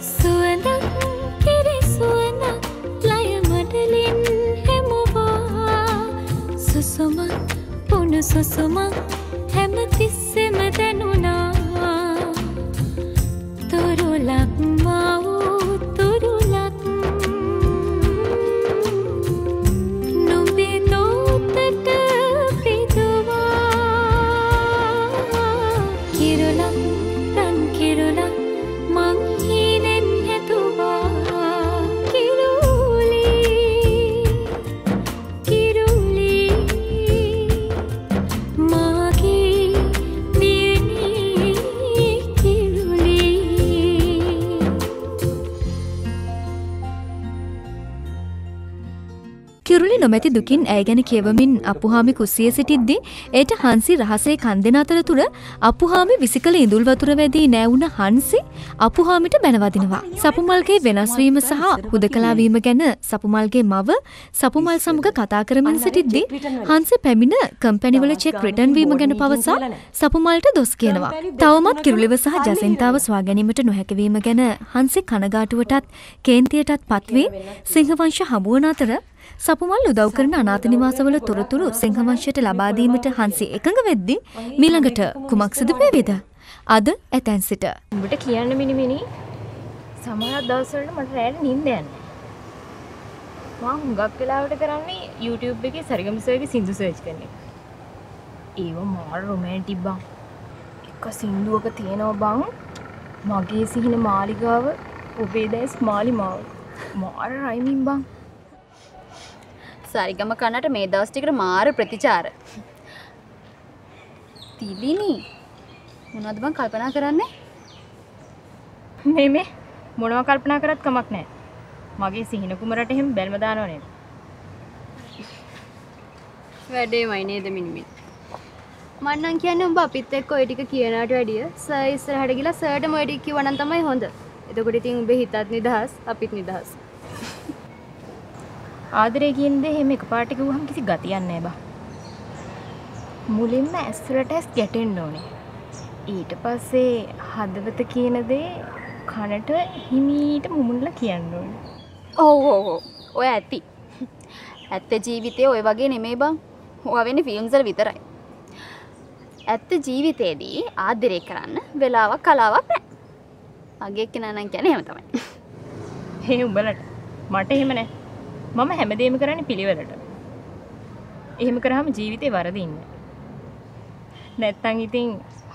සුවඳක් කෙරි සුවඳක් ලය මඩලින් හැමුවා. සුසුමක් පුුණු සුසුමක් නොමැති දුකින් ඇය ගැන කියවමින් අපුහාමි කුස්සිය සිටිද්දි එයට හන්සි රහසේ කන්දෙන අතරතුර අපුහාමි විසිකල ඉඳුල් වතුර වැදී නෑවුණ හන්සි අපුහාමිට බැනවදිනවා. සපුමල්ගේ වෙනස්වීම සහ හුදකලාවීම ගැන සපුමල්ගේ මව සපුමල් සමග කතා කරමින් සිටිද්දි හන්සි පැමිණ කම්පැනිවල චෙක් රිටන්වීම ගැන පවසා සපුමල්ට දොස් කියනවා. තවමත් කිරුලිව සහ ජසින්තාව ස්වාගැනීමට නොහැකවීම ගැන හන්සි කනගාටුවටත් කේන්තියටත් පත්වී සිංහවංශ හමුවන අතර සපුමල් උදව් කරන අනාථ නිවාසවල තොරතුරු සිංහවංශයට ලබාදීමට හන්සි එකඟ වෙද්දි මිළඟට කුමක් සිදු වේවිද? අද ඇතැන් සිට උඹට කියන්න මිනිමිනි සමහරක් දවස්වලට මට රෑට නිින්ද යන්නේ. මම හුඟක් වෙලාවට කරන්නේ YouTube එකේ සරිගමසෝගේ සින්දු සර්ච් කරන එක. ඒව මාර රොමෑන්ටික් බං. එක සින්දුවක තියෙනවා බං මගේ සිහින මාලිගාව ඔබේ දැස් මාලිමාව. මාර රයිමින් බං. සරිගම කනට මේ දවස් ටිකට මාර ප්‍රතිචාර. තිලිනි මොනවද බං කල්පනා කරන්නේ? මේ මේ මොනවා කල්පනා කරත් කමක් නැහැ. මගේ සිහින කුමරට එහෙම බැල්ම දානව නේද? වැඩේමයි නේද මිනිමි. මන්නම් කියන්නේ උඹ අපිත් එක්ක ඔය ටික කියනකට වැඩිය සර් ඉස්සරහට ගිහලා සර්ටම ඔය ටික කිව්වනම් තමයි හොඳ. එතකොට ඉතින් උඹේ හිතත් නිදහස් අපිත් නිදහස්. ආදරේ කියන දේ එහෙම එකපාරට කිව්වහම කිසි ගතියක් නැහැ බා. මුලින්ම ඇස්වලට ඇස් ගැටෙන්න ඕනේ. ඊට පස්සේ හදවත කියන දේ කනට හිමීට මුමුණලා කියන්න ඕනේ. ඔව් ඔව් ඔව්. ඔය ඇති. ඇත්ත ජීවිතේ ඔය වගේ නෙමෙයි බං. ඔය වෙන්නේ ෆිල්ම්ස් වල විතරයි. ඇත්ත ජීවිතේදී ආදරේ කරන්න වෙලාවක් කලාවක් නැහැ. මගේ කෙනා නම් කියන්නේ එහෙම තමයි. හේ උඹලට මට එහෙම නැහැ. මම හැමදේම කරන්නේ පිළිවෙලට. එහෙම කරාම ජීවිතේ වරදින්නේ. නැත්තම් ඉතින්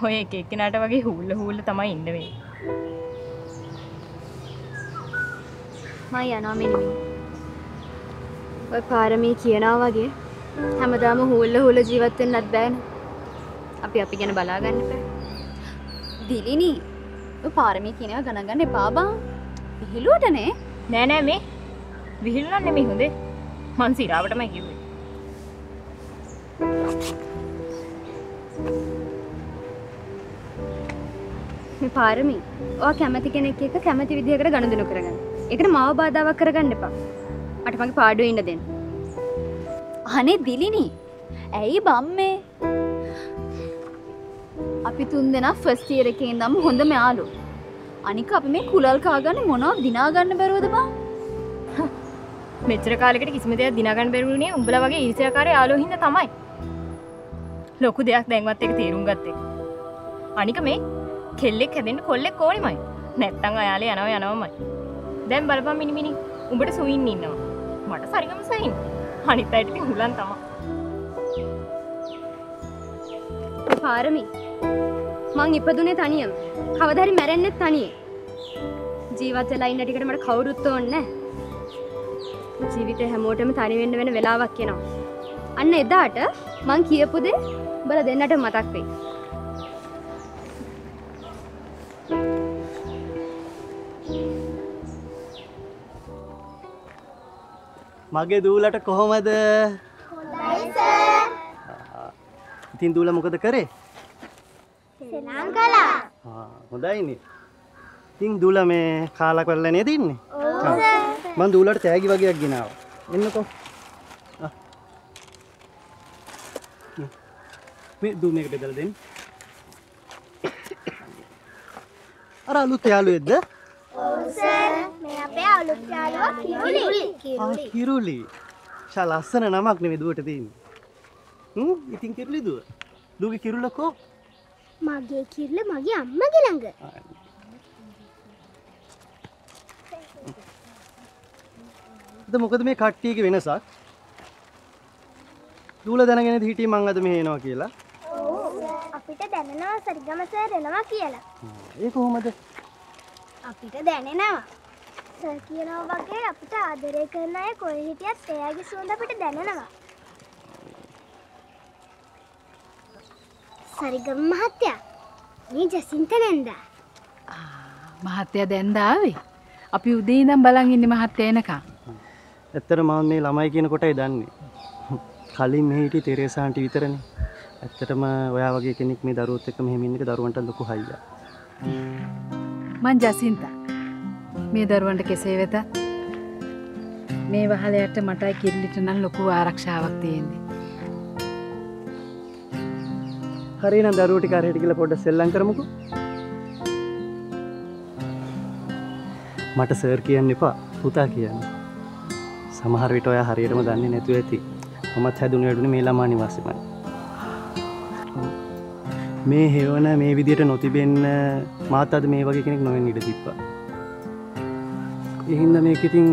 ඔය එක එක්කෙනාට වගේ හූල්ල හූල්ල තමයි ඉන්න වෙන්නේ. මම යනවා මිනිමි. ඔය පාරමී කියනවා වගේ හැමදාම හුල්ල හුල්ල ජීවත් වෙන්නත් බෑනේ. අපි අපි ගැන බලාගන්න බෑ. දිලිනි. ඔය පාරමී කියනවා ගණන් ගන්න එපා බං. විහිළුවටනේ. නෑ නෑ මේ විහිළුවක් නෙමෙයි හොඳේ. මං සිරාවටමයි කිව්වේ. මේ පාරමී. ඔයා කැමති කෙනෙක් එක්ක කැමති විදිහකට ගනුදෙනු කරගන්න. ඒකට මාව බාධාවක් කරගන්න එපා. මට මගේ පාඩුවේ ඉන්න දෙන්න. අනේ දිලිනි. ඇයි බම්මේ? අපි තුන් දෙනා ෆස්ට් ඉයර් එකේ ඉඳන්ම හොඳම යාළුවෝ. අනික අපි මේ කුලල් කාගන්නේ මොනවද දිනා ගන්න බැරුවද බං? මෙච්චර කාලෙකට කිසිම දෙයක් දිනාගන්න බැරි වුණේ උඹලා වගේ ඊර්ෂ්‍යාකාරී යාළුවෝ හින්දා තමයි. ලොකු දෙයක් දැන්වත් එක තේරුම් ගත්තේ. අනික මේ කෙල්ලෙක් හැදෙන්න කොල්ලෙක් ඕනෙමයි. නැත්තම් අයාලේ යනවා යනවමයි. දැන් බලපන් මිනිමිනි උඹට සුයින් ඉන්නවා. මට සරිගම සයින්. අනිත් අයට ඉතින් හුලන් තමයි. පාරමි මං ඉපදුනේ තනියම කවදරි මැරෙන්නෙත් තනියේ ජීවත් වෙලා ඉන්න ටිකට මට කවුරුත් ඕන්නේ ජීවිතේ හැමෝටම තනි වෙන්න වෙන වෙලාවක් එනවා. අන්න එදාට මං කියපු දේ උඹලා දෙන්නට මතක් වෙයි. මගේ දූලට කොහොමද? ඉතින් දූල මොකද කරේ? කලා ආ, හොඳයිනේ ඉතින් දූල මේ කාලා කරලා නේද ඉන්නේ මං දූලට තෑගි වගේක් ගෙනාවා එන්නකෝ. මේ දූ මේක බෙදලා දෙන්න අර අලුත් යාළුවෙක්ද මේ අපේ අලුත් යාළුවා කිරුලි. ආ කිරුලි. ෂා ලස්සන නමක් නෙමෙයි දුවට තියෙන්නේ. හ්ම් ඉතින් කිරුලි දුව. දුවගේ කිරුලකෝ? මගේ කිරුල මගේ අම්මගේ ළඟ. අද මොකද මේ කට්ටියගේ වෙනසක්? දූල දැනගෙන හිටියේ මං අද මෙහෙ එනවා කියලා. අපිට දැනෙනවා සරිගම සර් එනවා කියලා. ඒ කොහොමද? අපිට දැනෙනවා. සර් කියනවා වගේ අපිට ආදරය කරන අය කොහේ හිටියත් එයාගේ සුවඳ අපිට දැනෙනවා. සරිගම මහත්තයා මේ ජසින්ත නැන්දා. මහත්තය දැන්දාවේ අපි උදේ ඉඳන් බලන් ඉන්නේ මහත්තය එනකම් ඇත්තට මම මේ ළමයි කියන කොටයි දන්නේ. කලින් මෙහි හිටියේ තෙරේසා ආන්ටි විතරනේ. ඇත්තටම ඔයා වගේ කෙනෙක් මේ දරුවොත් එක්ක මෙහෙම ඉන්න එක දරුවන්ට ලොකු හයියක්. මං ජසින්ත මේ දරුවන්ට කෙසේ වෙතත් මේ වහලයට මටයි කිරිලිට නම් ලොකු ආරක්ෂාවක් තියෙන්නේ හරිනම් දරුවෝ ටික අරහෙට කියලා පොඩ්ඩක් සෙල්ලම් කරමුකෝ. මට සර් කියන්න එපා පුතා කියන්න. සමහර විට ඔයා හරියටම දන්නේ නැතුව ඇති. මමත් හැදුනේ වැඩුණේ මේ ළමා නිවාසෙමයි. මේ හේවන මේ විදියට නොතිබෙන්න මාත් අද මේ වගේ කෙනෙක් නොවෙන්න ඉඩ තිබ්බා. ඒ හින්දා මේක ඉතින්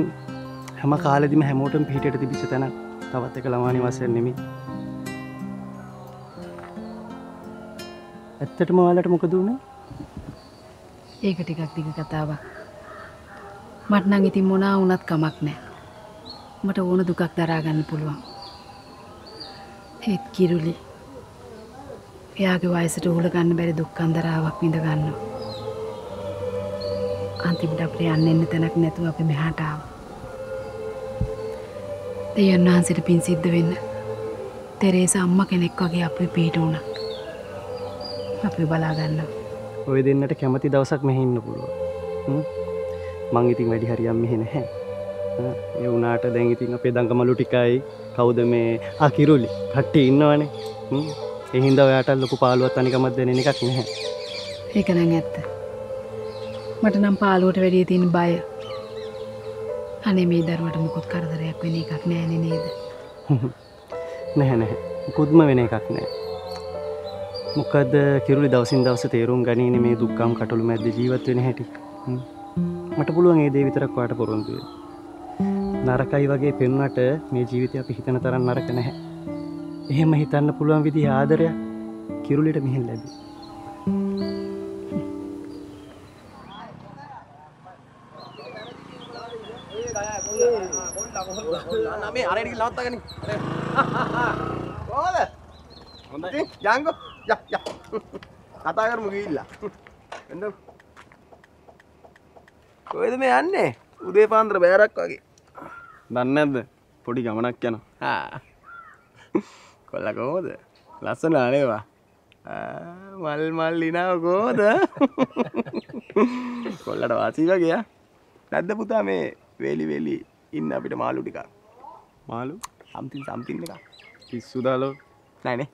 හැම කාලෙදිම හැමෝටම පිටියට තිබිච්ච තැනක්. තවත් එක ළමා නිවාසයක් නෙමෙයි. ඇත්තටම ඔයාලට මොකද වුණේ? ඒක ටිකක් දිග කතාවක් මට නම් ඉතින් මොනා වුණත් කමක් නෑ මට ඕන දුකක් දරාගන්න පුළුවන් ඒත් කිරුලි එයාගේ වයසට උහුල ගන්න බැරි දුක්කන්දරාවක් විඳ ගන්න අන්තිමට අපට යන්න එන්න තැනක් නැතුව අපි මෙහාට ආව දෙයන් වහන්සට පින් සිද්ධ වෙන්න තෙරේස අම්ම කෙනෙක් වගේ අපි පිහිට වුණ අපි බලාගන්න ඔය දෙන්නට කැමති දවසක් මෙහි ඉන්න පුළුවන්. හ්ම්. මං ඉතින් වැඩි හරියක් මෙහෙ නැහැ. ඒ වුණාට දැන් ඉතින් අපේ දඟමලු ටිකයි කවුද මේ ආ කිරුලි කට්ටිය ඉන්නවනේ. ඒ හින්දා ඔයාට ලොකු පාළුවක් තනිකමක් දැනෙන එකක් නැහැ. ඒක නම් ඇත්ත මට නම් පාලුවට වැඩිය තියෙන බය අනේ මේ දරුවට මුකුත් කරදරයක් වෙන එකක් නෑනේ නේද නැහැ නැහැ. මුකුත්ම වෙන එකක් නැහැ. මොකද කිරුලි දවසින් දවස තේරුම් ගනීනේ මේ දුක්ඛම් කටළු මැද්ද ජීවත් වෙන හැටි. මට පුළුවන් ඒ දේ විතරක් ඔයාට පොරොන්දු වෙන්න. නරකයි වගේ පෙන්වන්නට මේ ජීවිතය අපි හිතන තරම් නරක නැහැ. එහෙම හිතන්න පුළුවන් විදිහ ආදරයක් කිරුලිට මෙහෙන් ලැබේ. මේ අරයට නවත්තගෙන කොහොමද හොඳයි යංගෝ ය ය කතා කරමු ගිහිල්ලා එන්න කොහෙද මේ යන්නේ උදේ පාන්දර බෑරක් වගේ දන්නේ නැද්ද? පොඩි ගමනක් යනවා. ආ. කොල්ලා කොහොමද? ලස්සන අනේවා මල් මල් ලිනාව කෝද කොල්ලට වාසී වගේ නැද්ද පුතා මේ වෙලි වෙලි ඉන්න අපිට මාලු ටිකක්? මාළු? සම්තින් සම්තින් එක පිස්සු දාලෝ. නෑනේ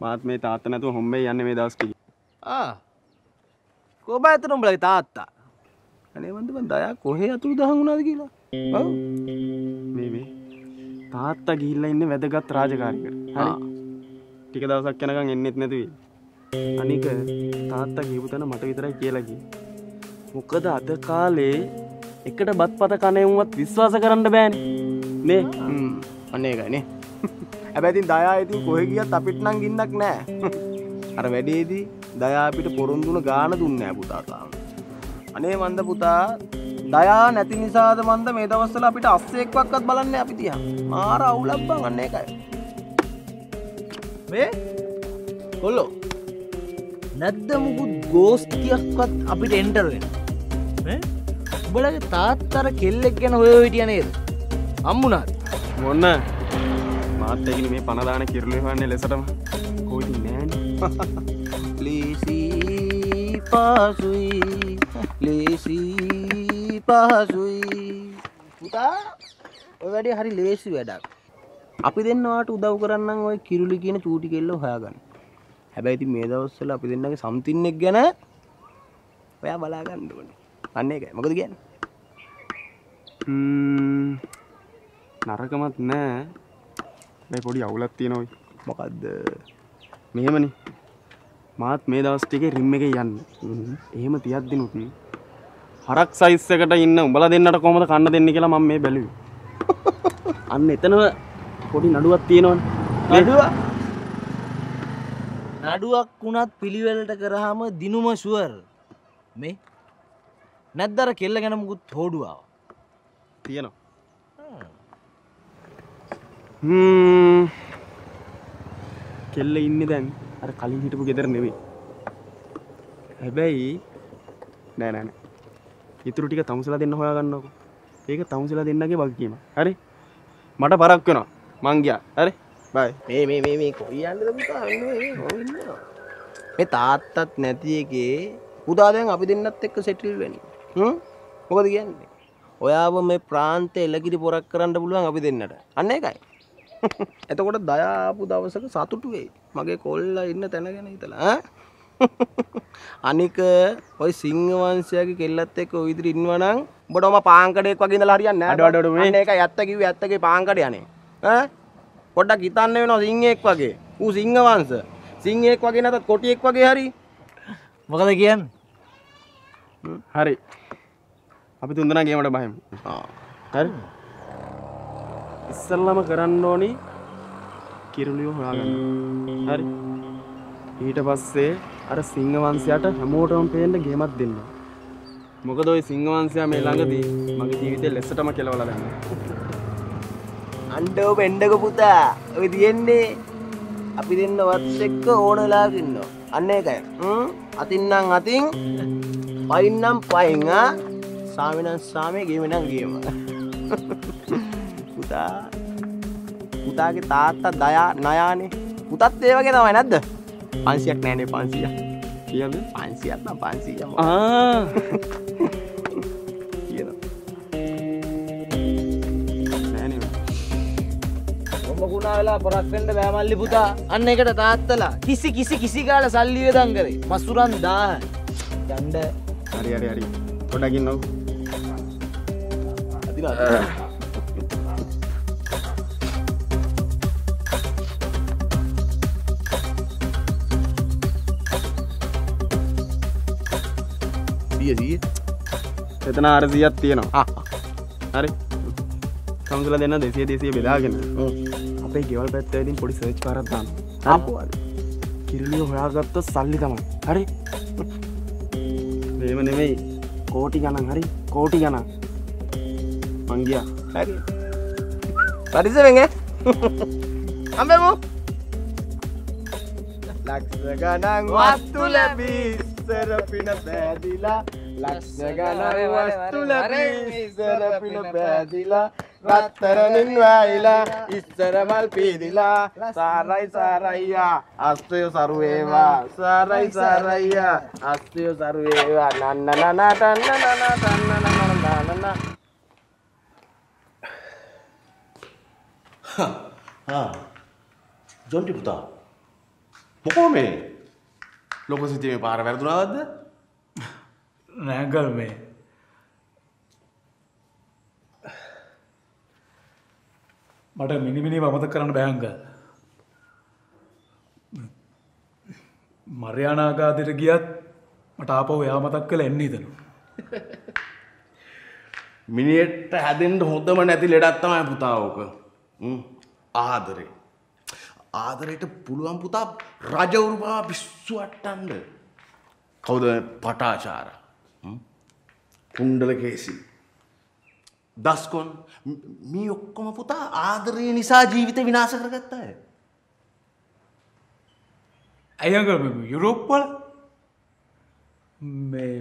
මාත් මේ තාත්තා නැතුව හොම්බේ යන්නේ මේ දවස් ටික. ආ. කෝබ ඇතන උඹලගේ තාත්තා අනේ වන්ද මන් දයා කොහේ අතුරු දහන් වුණාද කියලා ඔව් මේ මේ තාත්තා ගිහිල්ලා ඉන්නේ වැදගත් රාජකාරියකට. හරි. ටික දවසක් යනකම් එන්නෙත් නැති වෙයි. අනික තාත්තා කියපු තැන මට විතරයි කියලා කිව්වේ. මොකද අද කාලේ එකට බත් පත කණෙවුවත් විශ්වාස කරන්න බෑනේ. නේ? අන්න හැබැයි ඉතින් දයා ඉතින් කොහෙ ගියත් අපිට නම් ගින්නක් නෑ අර වැඩේදී දයා අපිට පොරොන්දුන ගාන දුන්නේ නෑ පුතා තාම අනේ මන්ද පුතා දයා නැති නිසාද මන්ද? මේ දවස්වල අපිට අස්සෙක්වත් බලන්න අපි තියා. මාර අවුලක් බං අන්න ඒකයි. මේ? කොල්ලෝ. නැද්ද මුකුත් ගෝස්තියක්වත් අපිට එන්ටර් වෙන උබලගේ තාත්තර කෙල්ලෙක් ගැන හොය හිටිය නේද? අම්මුණාද මොන්න? මාත් ඇගිලි මේ පනදාන කිරලි හන්නේ ලෙසටම. කොයිති නෑන ලේසි පාසුයි ලේසි පහසුයි. පුතා ඔය වැඩේ හරි ලේසි වැඩක්. අපි දෙන්නවාට උදව් කරන්න ඔය කිරුලි කියන චූටි කෙල්ල හොයාගන්න. හැබැයිති මේ දවස්සල අපි දෙන්නගේ සම්තින්නෙක් ගැන ඔයා බලාගන්න ඕනේ. අන්න එක මොකද කියන්න? නරකමත් නෑ. දැ පොඩි අවුලත් තියෙනොයි මොකක්ද මෙහෙමනි මාත් මේ දවස් ටික රිම් එක යන්න. එහෙම තියද්දිනුත් හරක් සයිස්සකට ඉන්න උඹල දෙන්නට කොමද කන්න දෙන්න කියලා මම මේ බැලුව. අන්න එතනව පොඩි නඩුවත් තියෙනවන. නඩුව නඩුවක්? වුණත් පිළිවෙලට කරාම දිනුම ශුවර් මේ? නැද්දර කෙල්ල ගැනමුකුත් හෝඩුවාව? තියෙනවා. කෙල්ල ඉන්න දැන් අර කලින් හිටපු ගෙදර නෙවෙයි. හැබැයි නෑනෑන ඉතුරු ටික තමුසලා දෙන්න හොයාගන්නක ඒක තමුසලා දෙන්නගේ වගකීම. හරි? මට පරක් වෙනවා. මංගයා හරි? බයි. මේ මේ මේ මේ කොයියන්නද පුතා මෙන්න මේ ඔන්න මේ තාත්තත් නැති එකේ පුතා දැන් අපි දෙන්නත් එක්ක සෙටල් වෙන්නේ. හ්ම්? මොකද කියන්නේ? ඔයාව මේ ප්‍රාන්තේ එලකිරි පොරක් කරන්න පුළුවන් අපි දෙන්නට. අන්න ඒකයි. එතකොට දයා ආපු දවසක සතුටු වෙයි. මගේ කොල්ලා ඉන්න තැන ගැන හිතලා අනික ඔය සිංහ වංශයාගේ කෙල්ලත් එක්ක ඔය විදිහට ඉන්නවනම් උඹට ඔම පාංකඩයක් වගේ ඉඳලා හරියන්නේ නැහැ. අඩු අඩු අඩු මේ. අන්න ඒකයි ඇත්ත කිව්වේ ඇත්තගේ පාංකඩ යන්නේ ඈ? පොඩ්ඩක් හිතන්න වෙනවා සිංහෙක් වගේ. ඌ සිංහ වංශ සිංහෙක් වගේ නැතත් කොටියෙක් වගේ හරි. මොකද කියන්න? හරි. අපි තුන්දනා ගේමට බහිම. හරි ඉස්සල්ලම කරන්න ඕනි කිරුලියෝ හොයාගන්න. හරි. ඊට පස්සේ අර සිංහවංශයට හැමෝටම පේන්න ගේමත් දෙන්න. මොකද ඔය සිංහවංශයා මේ ළඟදී මගේ ජීවිතේ ලෙසටම කෙලවලා දැම්මා. අන්ඩෝ පෙන්ඩක පුතා. ඔය තියෙන්නේ අපි දෙන්න වත් එක්ක ඕන වෙලාවක ඉන්නවා. අන්න ඒකයි. හ්ම්? අතින්නම් අතින් පයින්නම් පයින් ආ? සාමිනම් සාමේ ගේමනම් ගේම. පුතා පුතාගේ තාත්තා දයා නයානේ. පුතත් ඒ වගේ තමයි නැද්ද? පන්සියක් නෑනේ පන්සිය. කියද පන්සියක් නම් පන්සිය ආ. ඔමකුණා වෙලා පොරක්වෙන්ට බෑමල්ලි පුතා. අන්න එකට තාත්තලා කිසි කිසි කිසි කාල සල්ලි වෙදන් කරේ. මසුරන් දාහ. ගණ්ඩ. හරි හරි හරි. පොඩකින් නොව සිය සිය. එතන අරසියක් තියෙනවා. හරි. කමුසල දෙන්න දෙසිය දෙසිය බෙදාගෙන. අපේ ගෙවල් පැත්තවලින් පොඩි සර්ච් කරත්තාන්න කිරලිය හොයාගත්ත සල්ලි තමයි. හරි. මේම නෙමෙයි. කෝටි ගණන්. හරි. කෝටි ගණන්. මංගියා හරි. පරිසවෙන් අම්බෙමු. ලක්ෂ ගණන් වස්තු ලැබී සරපින පෑදිලා ලක්ෂ ගණන් වස්තු ලැබී සරපින පෑදිලා රත්තරනින් වැයිලා ඉස්සර මල් පීදිලා සාරයි සාරයියා. අස්තය සරුවේවා. සාරයි සාරයියා. අස්තය සරුවේවා. නන්න නනා තන්න නනා තන්න නනනනන ජොන්ටි පුතා. මොකෝ මේ? ලොක සිතිීම පාර වැරදුනාවත්ද නෑගල් මේ මට මිනිමිනි අමත කරන්න බෑංග මර්යානාගාදයට ගියත් මට ආපව යා මතක් කළ එන්නේ තනු මිනිියට හැදෙන්ට හොදම නැති ලෙඩත්තමයි පුතාවෝක. ආදරේ. ආදරයට පුළුවන් පුතා රජවුරුපා පිස්සුවට්ටන්ඩ කවුද? පටාචාර. කුණ්ඩල කේසි දස්කොන් මේ ඔක්කොම පුතා ආදරය නිසා ජීවිත විනාශ කරගත්ත අය. ඇයග යුරෝප්වල මේ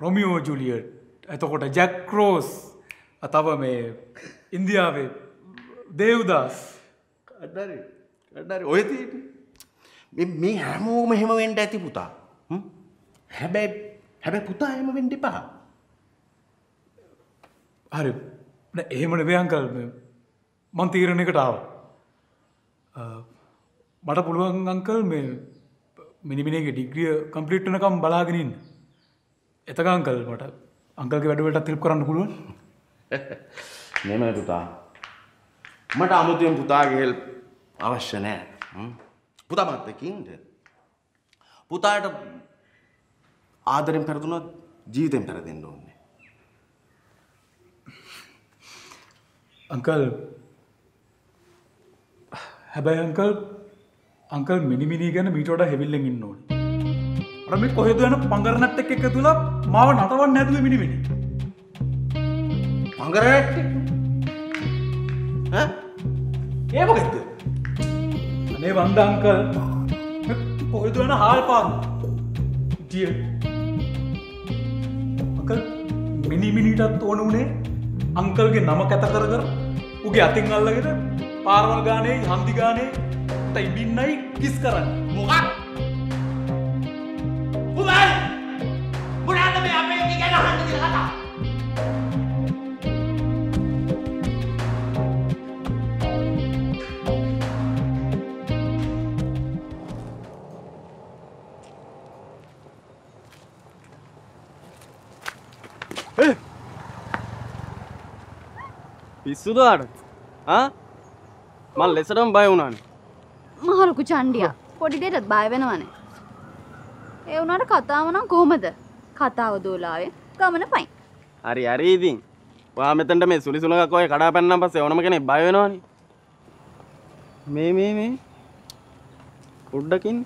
රොමියෝ ජුලියට් ඇතකොට ජැක්රෝස් අතව මේ ඉන්දියාවේ දේව්දස්. ඔය මේ හැමෝම හෙම වෙන්ට ඇති පුතා. හැබැයි හැබැ පුතා එම වෙන්ඩ පා හරි. එහෙමන වයංකල් මන් තීරණයකට ආව. මට පුළුවන් අංකල් මේ මිනිමිනගේ ඩිග්‍රිය කම්පලිට්නකම් බලාගෙනින් එතකංකල් මට අංකල්ගේ වැඩවලට තිල්ප කරන්න පුළුවන්. නෙම පුතා. මට අමුතුවෙන් පුතාගේ හෙල් අවශ්‍ය නෑ. හ්ම්. පුතා මත්තකින්ද පුතාට ආදරෙන් පැරදුනත් ජීවිතෙන් පැරදෙන්න ඕන්නේ අංකල් හැබැයි අංකල් අංකල් මිනිමිනී ගැන මීට වඩා හැවිල්ලෙන් ඉන්න ඕන. අර මේ කොහෙද යන පංගරනට් එක තුලා මාව නටවන්න නැතුව මිනිමිනි පංගරනට් ඒ මොකෙද්ද? අනේ වන්ද අංකල් කොහෙද යන හාල් පාන් ජිය අංකල් මිනිමිනිටත් ඕන උනේ අංකල්ගේ නම කැත කර කර උගේ අතින් අල්ලගෙන පාරවල් ගානේ හන්දි ගානේ ඉබින්නයි කිස් කරන්න. මොකක් පිස්සුදාට මල් ලෙසටම බය වුණානේ. මහලොකු චන්ඩිය පොඩි දෙටත් බය වෙනවනේ. ඒ වුණට කතාව නම් කොහොමද? කතාව දෝලාවේ ගමන පයින්. හරි හරි ඉතින්. ඔයා මෙතනට මේ සුලි සුලඟක් ඔය කඩා පැන්නම් පස්සේ ඕනම කෙනෙක් බය වෙනවනේ. මේ මේ මේ. පොඩ්ඩකින්.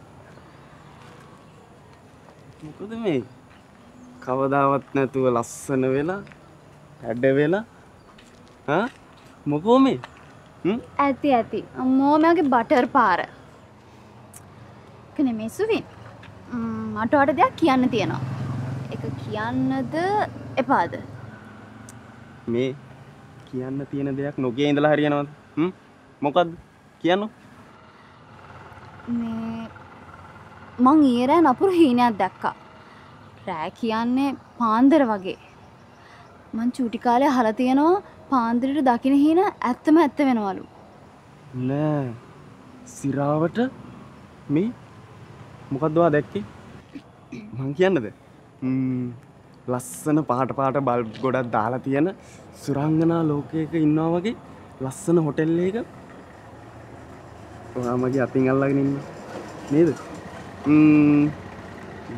මොකද මේ? කවදාවත් නැතුව ලස්සන වෙලා හැඩ වෙලා ආ මොකෝ මේ ඇති ඇති. මෝමයාගේ බටර් පාර. කන මෙසුවින් මට වට දෙයක් කියන්න තියෙනවා. එක කියන්නද එපාද? මේ කියන්න තියෙන දෙයක් නොගේ ඉඳලා හරියනවද? හ්ම්? මොකද්ද? කියන්න. මේ මං ඊරෑ නපුරු හීනයක් දැක්කා. රෑ කියන්නේ පාන්දර වගේ. මං චූටි කාලය හල තියෙනවා පාන්දරට දකින හීන ඇත්තම ඇත්ත වෙනවලු. නෑ. සිරාවට මේ මොකක්දවා දැක්කේ? මං කියන්නද? ම්ම්, ලස්සන පාට පාට බල් ගොඩක් දාලා තියෙන සුරංගනා ලෝකයක ඉන්නවා වගේ ලස්සන හොටෙල් එක. ඔයා මගේ අතින් අල්ලගෙන ඉන්න. නේද? ම්ම්,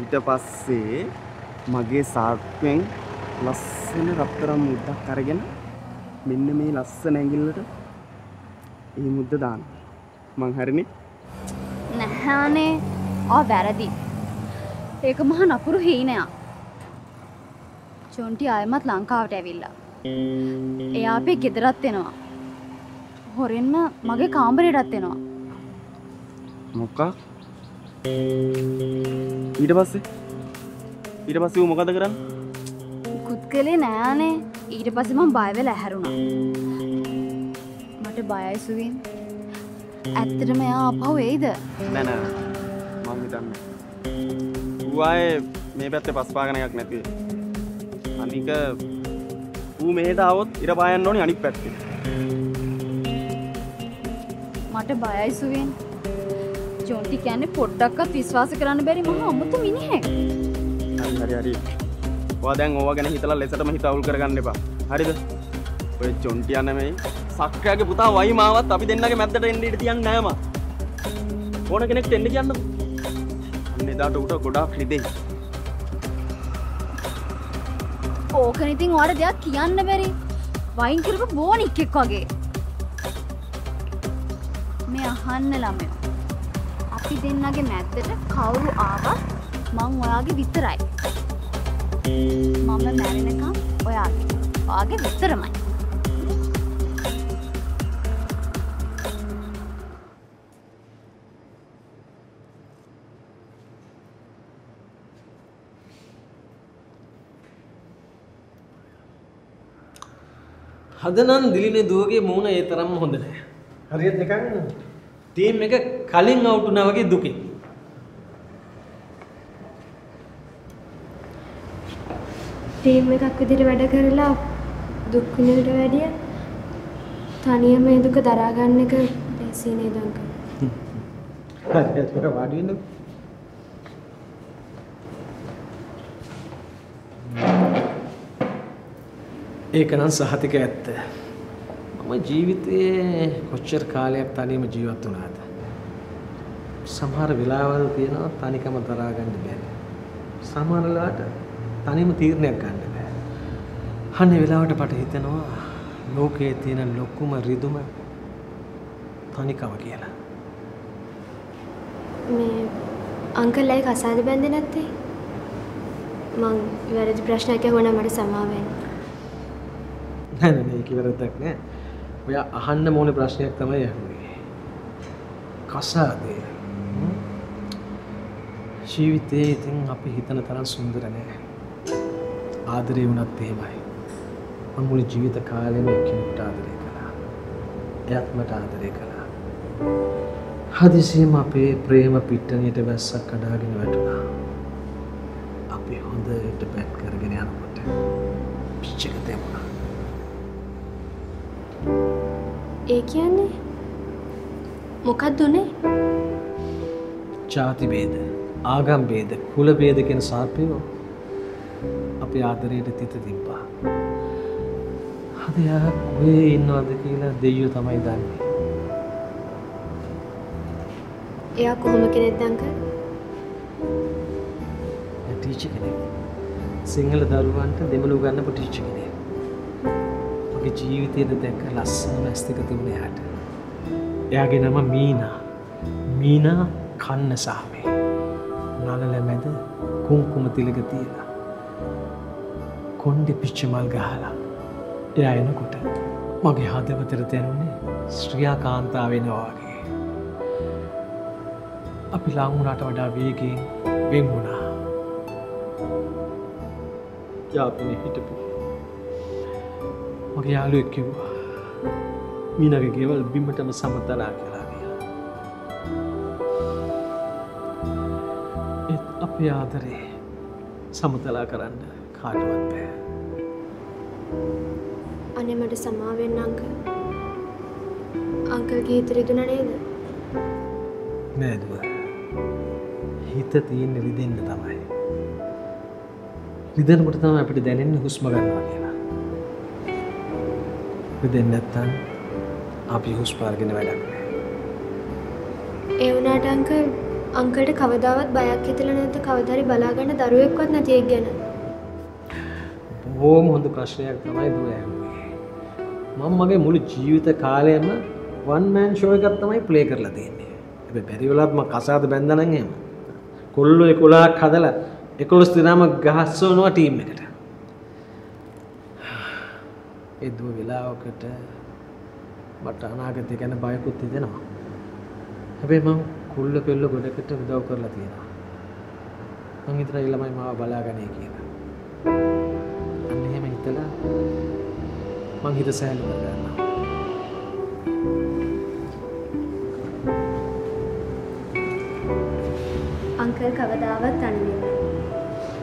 ඊට පස්සේ මගේ සාක්කුවෙන් ලස්සන රත්තරම් මුද්දක් අරගෙන මෙන්න මේ ලස්සන ඇඟිල්ලට ඒ මුද්ද දාන්න. මං හරිනේ? නැහානේ. ආ වැරදි. ඒක මහ නපුරු හීනයක්. චොන්ටි අයමත් ලංකාවට ඇවිල්ලා. එයා අපේ ගෙදරත් එනවා. හොරෙන්ම මගේ කාම්බරයටත් එනවා. මොක්කා? ඊට පස්සේ? ඊට පස්සේ මොකද කරන්න? කුත් කළේ නෑනේ ඊට පස්සේ මම බය වෙලා ඇහැරුණා මට බයයි සුවින්. ඇත්තටම එයා අපහු එයිද? නෑ නෑ මම හිතන්නේ ඌ ආයේ මේ පැත්තේ පස්පාගන එකක් නැති. අනික ඌ මෙහෙට આવොත් ඉර පායන්න ඕනි අනිත් පැත්තේ. මට බයයි සුවෙන්. චොන්ටි කියන්නේ පොඩ්ඩක්වත් විශ්වාස කරන්න බැරි මම අමුතු මිනිහෙක්. හරි හරි ඔයා දැන් ඕවා ගැන හිතලා ලෙසටම හිත අවුල් කරගන්න එපා. හරිද? ඔය චොන්ටි යන මේ සක්‍රයාගේ පුතා වයි මාවත් අපි දෙන්නගේ මැද්දට එන්න ඉඩ තියන්නේ නෑ මා ඕන කෙනෙක්ට එන්න කියන්න. අන්න එදාට උට ගොඩාක් හිතෙයි ඕකන ඉතින් ඔයාට දෙයක් කියන්න බැරි. වයින් කරපු බෝනික්ෙක් වගේ. මේ අහන්න ළමයෝ. අපි දෙන්නගේ මැද්දට කවුරු ආවත් මං ඔයාගේ විතරයි. මම මැරෙනකම් ඔයාගේ ඔයාගේ විතරමයි හදනන් දිලින දුවගේ මූුණ ඒ තරම් හොඳ නෑ. හරිත් නිකන් ටීම් එක කලින් අවුටුන වගේ දුකින් ටීම් එකක් විදිහට වැඩ කරලා දුක් විඳිනට වැඩිය තනියම ඒ දුක දරා ගන්න එක ලේසි නේද අංකල්? හරි ඒක වාඩි වෙන්න ඒක නම් සහතික ඇත්ත. මම ජීවිතයේ කොච්චර කාලයක් තනියම ජීවත් වුණාද? සමහර වෙලාවල් තියෙනවා තනිකම දරා ගන්න බැහැ. සමහර වෙලාවට තනියම තීරණයක් ගන්න බෑ. අනේ වෙලාවට මට හිතෙනවා ලෝකයේ තියෙන ලොකුම රිදුම තනිකම කියලා. මේ අංකල් ඇයි කසාද බැන්දේ නැත්තේ? මං වැරදි ප්‍රශ්නයක් ඇහුවනම් මට සමාව වෙන්න. නෑ නෑ ඒක වැරද්දක් නෑ. ඔයා අහන්න ඕනේ ප්‍රශ්නයක් තමයි අහන්නේ. කසාදේ. ජීවිතේ ඉතින් අපි හිතන තරම් සුන්දර නෑ. ආදරේ වුණත් එහෙමයි. මම මුළු ජීවිත කාලෙම එක්කෙනෙකුට ආදරේ කළා. එයත් මට ආදරේ කළා. හදිසියෙම අපේ ප්‍රේම පිට්ටනියට වැස්සක් කඩාගෙන වැටුණා. අපි හොඳට බැට් කරගෙන යනකොට පිච් එක තේමුණා. ඒ කියන්නේ මොකක්ද උනේ? ಜಾති ભેද, ආගම් ભેද, කුල ભેද කියන සාපේව අපේ ආදරයට තිත තිබ්බා. අද යා කොහේ ඉන්නවද කියලා දෙයියෝ තමයි දන්නේ. එයා කොහොම කෙනෙක්ද අංකල්? ටීචර් කෙනෙක්. සිංහල දරුවන්ට දෙමළ උගන්වපු ටීචර් කෙනෙක්. මගේ ජීවිතේද දැක්ක ලස්සනම ඇස් දෙක තිබුණ එයාට. එයාගේ නම මීනා. මීනා කන්නසාමේ. නලල මැද කුංකුම තිලක තියලා. කොණ්ඩෙ පිච්ච මල් ගහලා. එයා එනකොට මගේ හදවතට දැනුනේ ශ්‍රියා කාන්තාව වෙනවා වගේ. අපි ලං වුණාට වඩා වේගයෙන් වෙන් වුණා. යාපනය හිටපු. මගේ යාළුවෙක් කිව්වා. මීනගේ ගෙවල් බිමටම සමතලා කියලා කියලා. ඒත් අපේ ආදරේ සමතලා කරන්න කාටවත් බෑ. අනේ මට සමාව වෙන්න අංකල්. අංකල්ගේ හිත රිදුනා නේද? නෑදුව. හිත තියෙන්නේ රිදෙන්න තමයි. රිදෙනකොට තමයි අපිට දැනෙන්නේ හුස්ම ගන්නවා කියලා. රිදෙන්නේ නැත්තම් අපි හුස්ම අරගෙන වැඩක් නෑ. ඒ වුණාට අංකල් අංකල්ට කවදාවත් බයක් හිතලා නැද්ද කවදාරි බලාගන්න දරුවෙක්වත් නැති එක් ගැන? බොහොම හොඳ ප්‍රශ්නයක් තමයි දුව ඇහුවේ. මම මගේ මුළු ජීවිත කාලයම වන් මෑන් ෂෝ එකක් තමයි ප්ලේ කරලා තියෙන්නේ. හැබැයි බැරි වෙලාවත් මම කසාද බැන්දා නම් එහෙම. කොල්ලෝ 11ක් හදලා 11 දෙනාම ගහස්සවනවා ටීම් එකට. ඒ දුව වෙලාවකට මට අනාගතය ගැන බයකුත් හිතෙනවා. හැබැයි මම කුල්ල පෙල්ල ගොඩකට උදව් කරලා තියෙනවා. මං හිතන ඒ ළමයි මාව බලාගන්නේ කියලා. අන්න හිතලා මං හිත සෑහළු කරගන්නවා. අංකල් කවදාවත් වෙන්නේ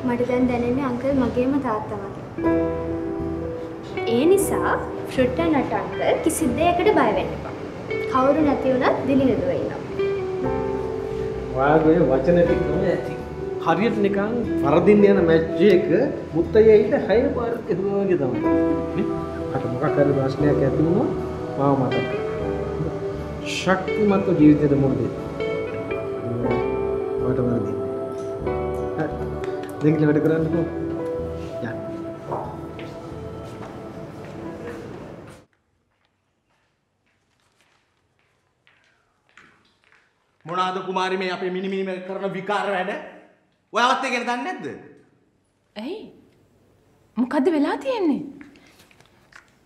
මට දැන් දැනෙන්නේ අංකල් මගේම තාත්තා වගේ. ඒ නිසා ෆෘට් නට් අංකල් කිසි දෙයකට බය වෙන්න එපා. කවුරු නැති වුණත් දිලින දුව ඉන්නවා. ඔයාගේ වචන ටික තමයි ඇති. හරියට නිකන් වරදින්න යන මැච් එක මුත්තයියිට හය පාරක් එදුවා වගේ තමයි. නේ? අර මොකක් හරි ප්‍රශ්නයක් ඇති වුණා මාව මතක් කරගන්න. ශක්තිමත් ජීවිතේද මොකද? වට වරදී. හරි. දැන් කියලා වැඩ කරන්නකෝ. යන්න. මොනාද කුමාරි මේ අපේ මිනිමිනිම කරන විකාර වැඩ ඔයාවත් ඒ ගැන දන්නේ නැද්ද? ඇයි? මොකද්ද වෙලා තියෙන්නේ?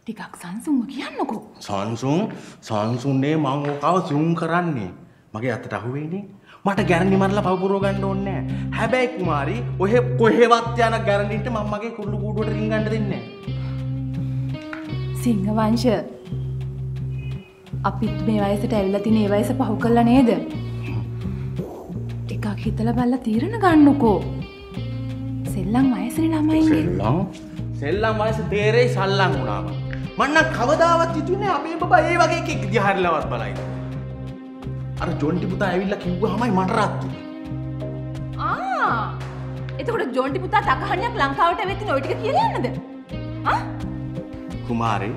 ටිකක් සංසුන්ව කියන්නකෝ. සංසුන් සංසුන්නේ මං ඕකාව සුම් කරන්නේ. මගේ අතට අහුවෙන්නේ මට ගැරන්ඩි මරලා පවපුරෝ ගන්න ඕනේ නැහැ. හැබැයි කුමාරි ඔහෙ කොහෙවත් යන ගැරන්ඩිට මම මගේ කුරුළු කූඩුවට රින් ගන්න දෙන්නේ නැහැ. සිංහ වංශ අපිත් මේ වයසට ඇවිල්ලා තියෙන ඒ වයස පහු කළා නේද? හිතලා බලලා තීරණ ගන්නකෝ. සෙල්ලම් වයසනේ ළමයින්ගේ. සෙල්ලම් සෙල්ලම් වයස තේරෙයි සල්ලම් වුණාම. මන්න කවදාවත් හිතුවේ අපේ බබා ඒ වගේ එකෙක් දිහාරලවත් බලයි. අර ජොන්ටි පුතා ඇවිල්ලා කිව්වහමයි මට රත්. ආ! එතකොට ජොන්ටි පුතා තකහණියක් ලංකාවට ඉන්න ඔය ටික කියලා යන්නද? ආ? කුමාරෙන්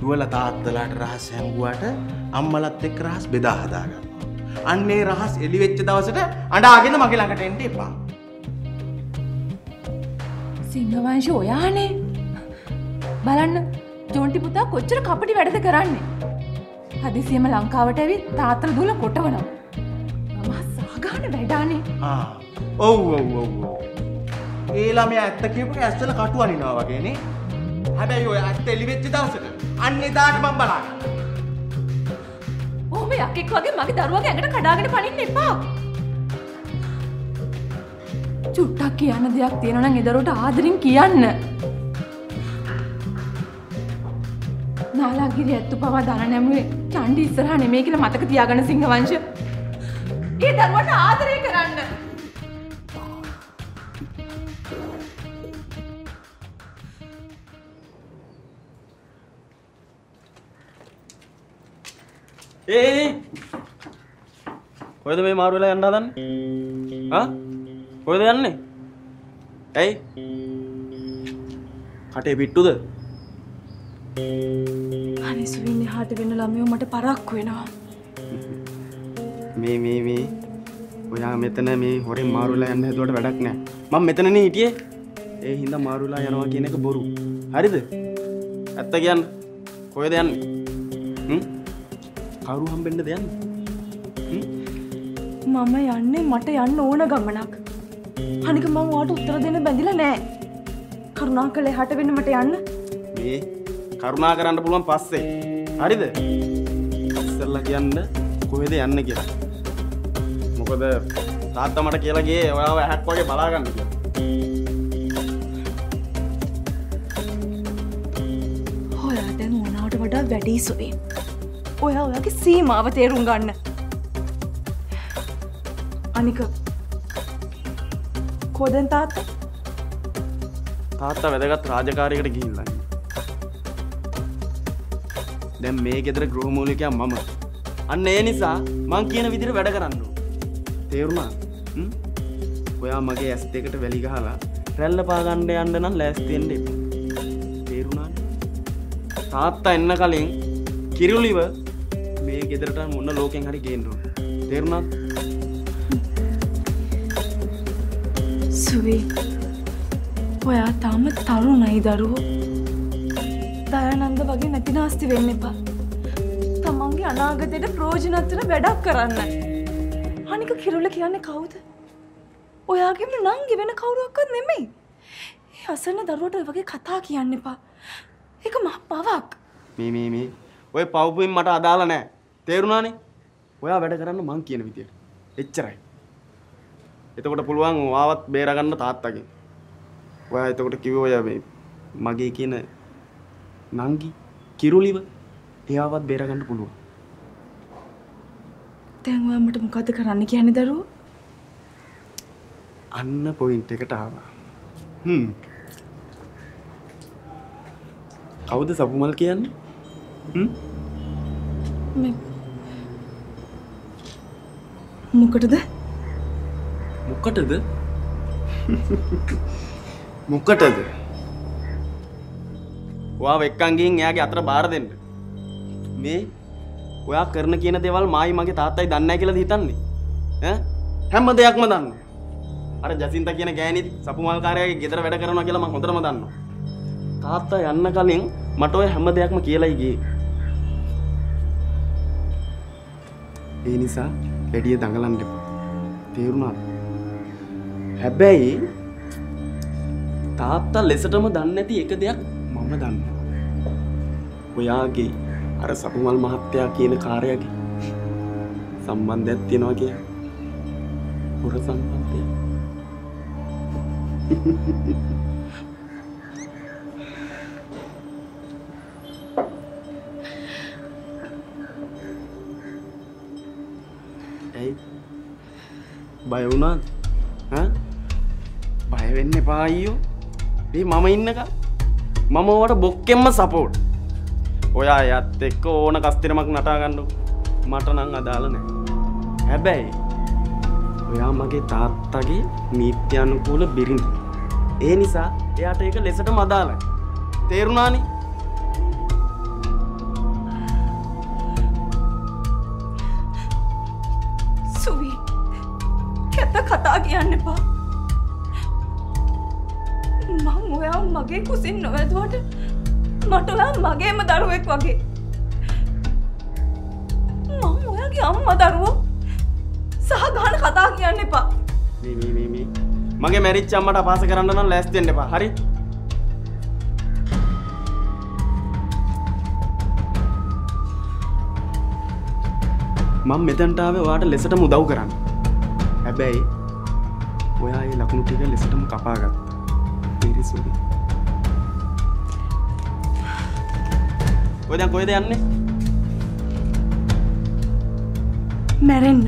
දුවල තාත්තලාට රහස් හැංගුවට අම්මලත් එක්ක රහස් බෙදා හදාගන්න. අන්නේ රහස් එලිවෙච්ච දවසට අඩාගෙන මගේ ළඟට එන්ට එපා. සිංහවංශ ඔයානේ බලන්න ජොන්ටි පුතා කොච්චර කපටි වැඩද කරන්නේ. හදිසියම ලංකාවට ඇවිත් තාත්තල දුල කොටවනවා. මම සාගාන වැඩානේ. ආ, ඔව් ඔව් ඔව් ඔව්. ඒ ළමයා ඇත්ත කියපු ඇස්වල කටු අනිනවා වගේනේ. හැබැයි ඔය ඇත්ත එලිවෙච්ච දවසට අන්න එදාට මම බලන්න. ඔහොම යකෙක් වගේ මගේ දරුවගේ ඇඟට කඩාගෙන පනින්න එපා. චුට්ටක් කියන්න දෙයක් තියෙනවා නම් එදරට ආදරින් කියන්න. නාලාගිරි ඇත්තු පවා දන නැමුවේ චණ්ඩි ඉස්සරහා නෙමෙයි කියලා මතක තියාගන්න සිංහවංශ. ඒ දරුවට ආදරය කරන්න. ඒ කොයද මේ මාරු වෙලා යන්න හදන්නේ? ආ? කොහෙද යන්නේ? ඇයි? කටේ පිට්ටුද? අනිසුවින් එහාට වෙන ළමයෝ මට පරක්කු වෙනවා. මේ මේ මේ ඔයා මෙතන මේ හොරෙන් මාරු වෙලා යන්න හැදුවට වැඩක් නැහැ. මම මෙතනනේ හිටියේ. ඒ හින්දා මාරු වෙලා යනවා කියන එක බොරු. හරිද? ඇත්ත කියන්න. කොහෙද යන්නේ? හ්ම්? කවුරු හම්බෙන්නද යන්නේ? මම යන්නේ මට යන්න ඕන ගමනක්. අනික මම ඔයාට උත්තර දෙන්න බැඳිලා නෑ. කරුණාකර එහාට වෙන්න මට යන්න. මේ කරුණා කරන්න පුළුවන් පස්සේ. හරිද? ඉස්සෙල්ලා කියන්න කොහෙද යන්න කියලා. මොකද තාත්තා මට කියලා ගියේ ඔයාව ඇහක් වගේ බලාගන්න කියලා. ඔයා දැන් ඕනාවට වඩා වැඩි සුවින්. ඔයා ඔයාගේ සීමාව තේරුම් ගන්න. අනික කොදෙන් තාත්තා තාත්තා වැදගත් රාජකාරයකට ගිහිල්ලා. දැන් මේ ගෙදර ගෘහමූලිකයා මම. අන්න ඒ නිසා මං කියන විදිහට වැඩ කරන්න ඕන. තේරුණා? හ්ම්? ඔයා මගේ ඇස් දෙකට වැලි ගහලා රැල්ල පාගන්න යන්න නම් ලෑස්ති වෙන්න එපා. තේරුණාද? තාත්තා එන්න කලින් කිරුලිව මේ ගෙදරට මොන ලෝකෙන් හරි ගේන්න ඕන. තේරුණාද? සුවී ඔයා තාම තරුණයි දරුවෝ. දයානන්ද වගේ නැති නාස්ති වෙන්න එපා. තමන්ගේ අනාගතයට ප්‍රෝජනත්වන වැඩක් කරන්න. අනික කිරුල කියන්නේ කවුද? ඔයාගේම නංගි වෙන කවුරුවක්වත් නෙමෙයි. ඒ අසන්න දරුවට ඔය වගේ කතා කියන්න එපා. එක මහ පවක්. මේ මේ මේ. ඔය පව්පුවෙන් මට අදාළ නෑ තේරුණානේ? ඔයා වැඩ කරන්න මං කියන විදියට. එච්චරයි. එතකොට පුළුවන් ආවත් බේරගන්න තාත්තගෙන්. ඔයා එතකොට කිව්ව ඔය මේ මගේ කියන නංගි කිරුලිව එයාවත් බේරගන්න පුළුවන්. දැන් ඔයා මට මොකද කරන්න කියන්නේ දරුවෝ? අන්න පොයින්ට් එකට ආවා. හ්ම්. කවුද සපුමල් කියන්නේ? හ්ම්? මේ මොකටද? මොකටද? මොකටද? ඔයා වෙක්කන් ගිහින් එයාගේ අතට බාර දෙන්න. මේ ඔයා කරන කියන දේවල් මායි මගේ තාත්තයි දන්නේ නැහැ කියලාද හිතන්නේ? ඈ? හැම දෙයක්ම දන්නේ. අර ජසින්ත කියන ගෑණි සපුමල්කාරයාගේ ගෙදර වැඩ කරනවා කියලා මම හොඳටම දන්නවා. තාත්තා යන්න කලින් මට ඔය හැම දෙයක්ම කියලායි ගියේ. ඒ නිසා වැඩිය දඟලන්න එපා තේරුණාද හැබැයි තාත්තා ලෙසටම දන්නේ නැති එක දෙයක් මම දන්නවා. ඔයාගේ අර සපුමල් මහත්තයා කියන කාර්යගේ සම්බන්ධයක් තියෙනවා කිය. හොර සම්බන්ධයක්. බය වුණාද? ඈ බය වෙන්න එපා අයියෝ. මේ මම ඉන්නක මම ඕවට බොක්කෙම්ම සපෝට්. ඔයා යත් එක්ක ඕන කස්තිරමක් නටා ගන්නු. මට නම් අදාළ නැහැ. හැබැයි ඔයා මගේ තාත්තගේ නීත්‍යානුකූල බිරිඳ. ඒ නිසා එයාට ඒක ලෙසටම අදාළයි. තේරුණානේ? මගේ කුසින් නොවැදුවට මට ඔයා මගේම දරුවෙක් වගේ. මං ඔයාගේ අම්ම දරුවෝ සහ ගහන කතා කියන්න එපා. මේ මේ මේ මේ මගේ මැරිච්ච අම්මට අපාස කරන්න නම් ලෑස්ති වෙන්න එපා. හරි? මම මෙතනට ආවේ ඔයාට ලෙසටම උදව් කරන්න. හැබැයි ඔයා ඒ ලකුණු ටික ලෙසටම කපා ගත්තා. ඔය දැන් කොහෙද යන්නේ? මැරෙන්න.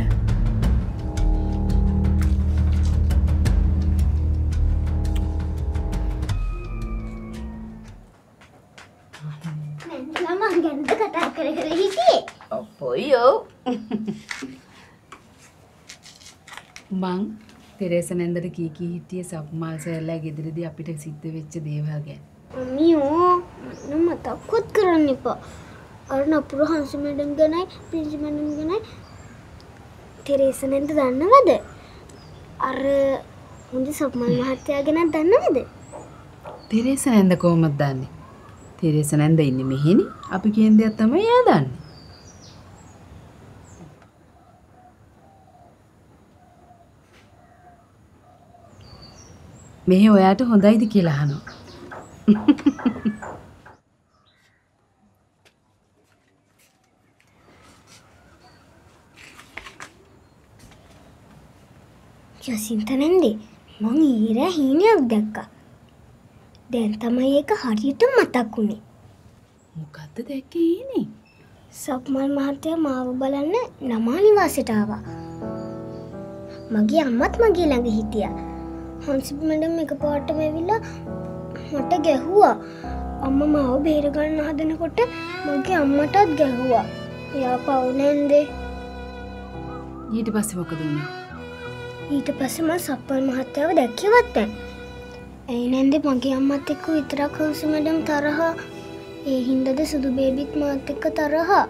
ළමා ගැනද කතා කර කර හිටියේ. ඔපොයෝ මං තෙරේස නැන්දට කී කී හිටිය සබ්මල් සෑල්ලා ගෙදරදී අපිට සිද්ධ වෙච්ච දේවල් ගැන. අමියෝ මම මතක්කොත් කරන්න එපා. අර නපුරු හංස මැඩම් ගැනයි පිංචි මැඩම් ගැනයි තෙරේස නැන්ද දන්නවද? අර හොඳ සබ්මල් මහත්තයා ගැන දන්නවද? තෙරේස නැන්ද කොහොමද දන්නේ? තෙරේස නැන්ද ඉන්නේ මෙහෙනේ. අපි කියන දේක් තමයි එයා දන්නේ. මෙහෙ ඔයාට හොඳයිද කියලා අහනවා. යසින්ත නැන්දේ මං ඊරෑ හීනයක් දැක්කා. දැන් තමයි ඒක හරියට මතක් වුණේ. මොකද්ද දැක්කේ ඊනේ? සප්මල් මහත්තයා මාව බලන්න ළමා නිවාසයට ආවා. මගේ අම්මත් මගේ ළඟ හිටියා. හංසිප මැඩම් එකපාරටම ඇවිල්ලා මට ගැහුවා. අම්මා මාව බේරගන්න හදනකොට මගේ අම්මටත් ගැහුවා. එයා පව් නැන්දේ. ඊට පස්සේ මොකද වුනේ? ඊට පස්සේ මම සප්පල් මහත්තයාව දැක්කේවත් නැහැ. ඇයි නැන්දේ මගේ අම්මත් එක්ක විතරක් හංසි මැඩම් තරහා. ඒ හින්දාද සුදු බේබිත් මාත් එක්ක තරහා.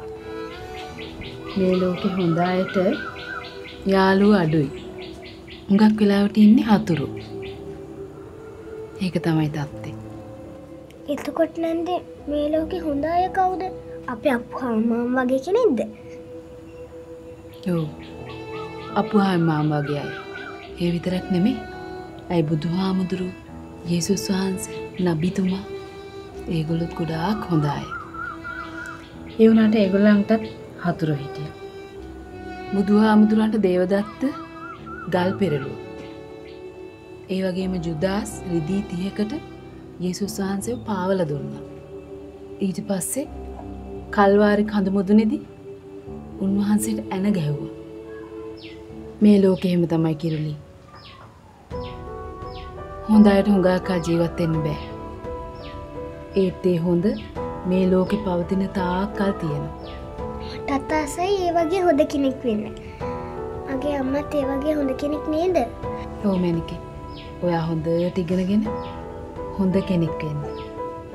මේ ලෝකෙ හොඳ අයට යාළුවෝ අඩුයි. හුඟක් වෙලාවට ඉන්නේ හතුරු. ඒක තමයි තත්ත්වේ. එතකොට නැන්දේ මේ ලෝකෙ හොඳ අය කවුද? අපේ අප්පුහාමම් වගේ කෙනෙක්ද? ඔව්. අපුහා මාම වගේ අය. ඒ විතරක් නෙමෙයි. ඇයි බුදුහාමුදුරු, යේසුස් වහන්සේ, නබිතුමා ඒගොල්ලොත් ගොඩාක් හොඳ අය. ඒ වුණාට ඒගොල්ලන්ටත් හතුරු හිටියා. බුදුහාමුදුරන්ට දේවදත්ත ගල් පෙරළුව. ඒ වගේම ජුදාස් රිදී තියකට යේසුස් වහන්සේව පාවල දුන්නා. ඊට පස්සේ කල්වාරි කඳමුදුනේදී උන්වහන්සේට ඇන ගැහුවා. මේ ලෝකෙ එහෙම තමයි කිරුලි. හොඳ අයට හුඟක් ජීවත් වෙන්න බෑ. ඒත් ඒ හොඳ මේ ලෝකෙ පවතින තාක්කල් තියෙනවා. මටත් ආසයි ඒ වගේ හොඳ කෙනෙක් වෙන්න. මගේ අම්මත් ඒ වගේ හොඳ කෙනෙක් නේද? ඔව් මැනිකේ. ඔයා හොඳට ඉගෙනගෙන හොඳ කෙනෙක් වෙන්න.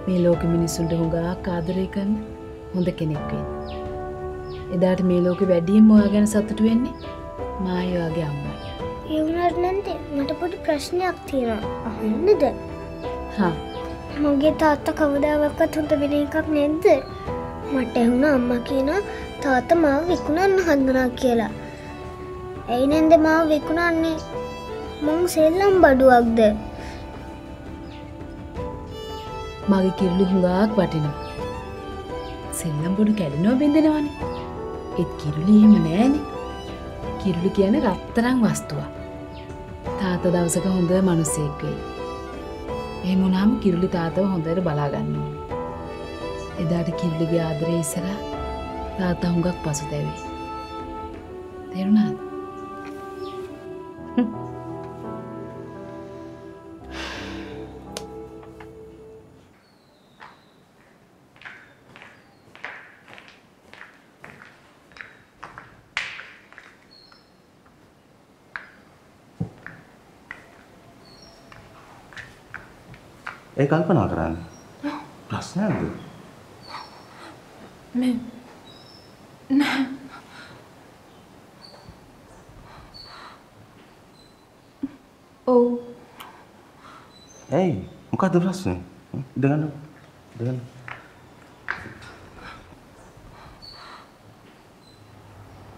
මේ ලෝකෙ මිනිස්සුන්ට හුඟක් ආදරය කරන හොඳ කෙනෙක් වෙන්න. එදාට මේ ලෝකෙ වැඩියෙන්ම ඔයා ගැන සතුටු වෙන්නේ මායි ඔයාගේ අම්මයි. ඒ වුණාට නැන්දේ මට පොඩි ප්‍රශ්නයක් තියෙනවා. අහන්නද? හා මගේ තාත්තා කවදාවත් හොඳ වෙන එකක් නැද්ද? මට ඇහුණා අම්මා කියනවා තාත්තා මාව විකුණන්න හදනවා කියලා. ඇයි නැන්ද මාව විකුණන්නේ? මං සෙල්ලම් බඩුවක්ද? මගේ කිරුළු හුඟක් වටිනවා. සෙල්ලම් බොඩු කැඩෙනවා බින්දෙනවනේ. ඒත් කිරුළි එහෙම නෑනේ. කිරුළි කියන්නේ රත්තරන් වස්තුවක්. තාත්තා දවසක හොඳ මිනිසෙක් වෙයි. එහෙම වුණාම කිරුළි තාත්තව හොඳට බලා ගන්න ඕනේ. එදාට කිරුළිගේ ආදරේ ඉස්සරහා තාත්තා හුඟක් පසුතැවෙයි. තේරුණාද? ඒ කල්පනා කරන්න. ප්‍රශ්නයක්ද? මේ නෑ. ඔව්. ඇයි? මොකක්ද ප්‍රශ්නය ඉදගන්න ඉදගන්න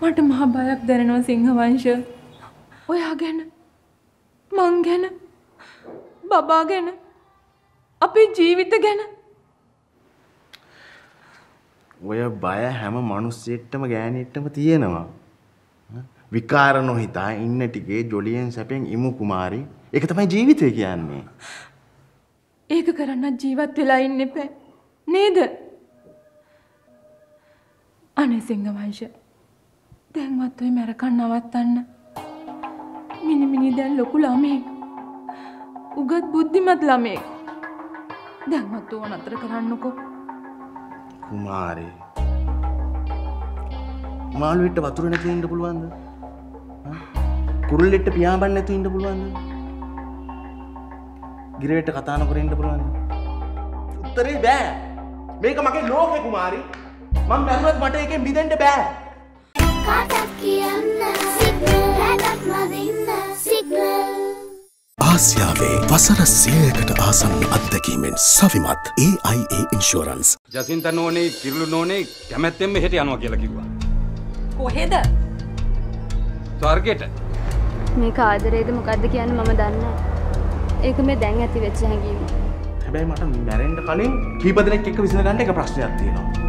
මට මහ බයක් දැනෙනවා සිංහවංශ. ඔයා ගැන. මං ගැන. බබා ගැන අපේ ජීවිත ගැන? ඔය බය හැම මනුස්සෙට්ටම ගෑනිට්ටම තියෙනවා. විකාර නොහිතා ඉන්න ටිකේ ජොලියෙන් සැපෙන් ඉමු කුමාරි. එක තමයි ජීවිතය කියන්නේ. ඒක කරන්නත් ජීවත් වෙලා ඉන්න එපෑ. නේද? අනේ සිංහවංශ දැන්වත් ඔය මැරකන් නවත්තන්න. මිනිමිනි දැන් ලොකු ළමෙක් උගත් බුද්ධිමත් ළමෙක් දැන්වත් ඕව නතර කරන්නකෝ. කුමාරේ. මාළුවෙට්ට වතුර නැති ඉන්න පුළුවන්ද? කුරුල්ලෙට්ට පියාඹන්න නැතුව ඉන්න පුළුවන්ද? ගිරවෙට්ට කතා නොකර ඉන්න පුළුවන්ද? උත්තරේ බෑ. මේක මගේ ලෝකෙ කුමාරි. මම බැලුවත් මට එකෙන් බිඳෙන්න බෑ. කාටත් කියන්න සිග්නල් රැටත් මදින්න සිග්නල්. ආසියාවේ වසර සියයකට ආසන්න අත්දැකීමෙන් සවිමත් AIA ඉන්ශෝරන්ස් ජසින්ත නෝනේ කිරලු නෝනේ කැමැත්තෙන්ම හෙට යනවා කියලා කිව්වා. කොහෙද? ස්වර්ගයට. මේ ආදරේද මොකක්ද කියන්න මම දන්න. ඒක මේ දැන් ඇති වෙච්ච හැඟීම. හැබැයි මට මැරෙන්ඩ කලින් කීප දෙනෙක් එක්ක විසඳගන්න එක ප්‍රශ්නයක් තියෙනවා